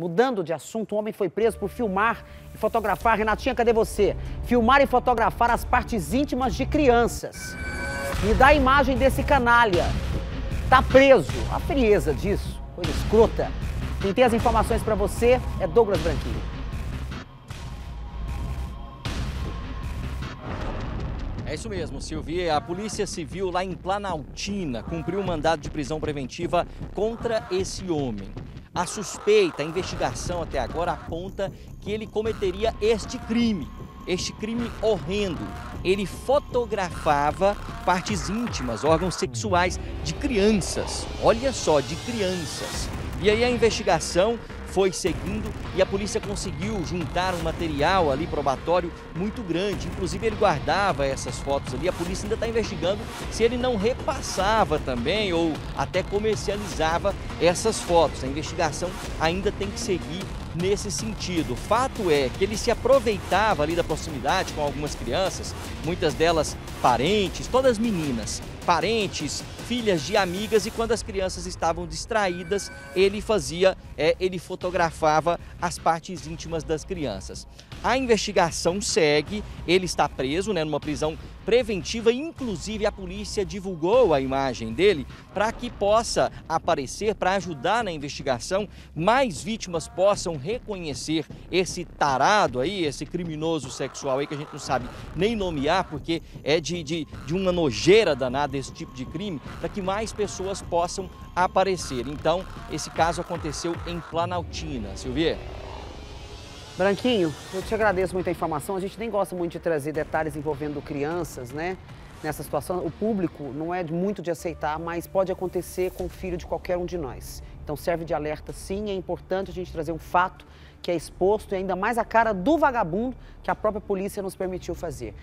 Mudando de assunto, um homem foi preso por filmar e fotografar. Renatinha, cadê você? Filmar e fotografar as partes íntimas de crianças. Me dá a imagem desse canalha. Tá preso. A frieza disso. Coisa escrota. Quem tem as informações para você é Douglas Branquinho. É isso mesmo, Silvia. A Polícia Civil lá em Planaltina cumpriu um mandado de prisão preventiva contra esse homem. A suspeita, a investigação até agora aponta que ele cometeria este crime, este crime horrendo. Ele fotografava partes íntimas, órgãos sexuais de crianças. Olha só, de crianças. E aí a investigação foi seguindo e a polícia conseguiu juntar um material ali probatório muito grande. Inclusive ele guardava essas fotos ali. A polícia ainda está investigando se ele não repassava também ou até comercializava essas fotos. A investigação ainda tem que seguir nesse sentido. Fato é que ele se aproveitava ali da proximidade com algumas crianças, muitas delas parentes, todas meninas, parentes, filhas de amigas e quando as crianças estavam distraídas, ele fazia, é, ele fotografava as partes íntimas das crianças. A investigação segue, ele está preso, né, numa prisão preventiva, inclusive a polícia divulgou a imagem dele para que possa aparecer, para ajudar na investigação, mais vítimas possam reconhecer esse tarado aí, esse criminoso sexual aí que a gente não sabe nem nomear porque é de, de, de uma nojeira danada esse tipo de crime, para que mais pessoas possam aparecer. Então, esse caso aconteceu em Planaltina. Silvia? Branquinho, eu te agradeço muito a informação. A gente nem gosta muito de trazer detalhes envolvendo crianças, né? Nessa situação, o público não é muito de aceitar, mas pode acontecer com o filho de qualquer um de nós. Então serve de alerta sim, é importante a gente trazer um fato que é exposto e ainda mais a cara do vagabundo que a própria polícia nos permitiu fazer.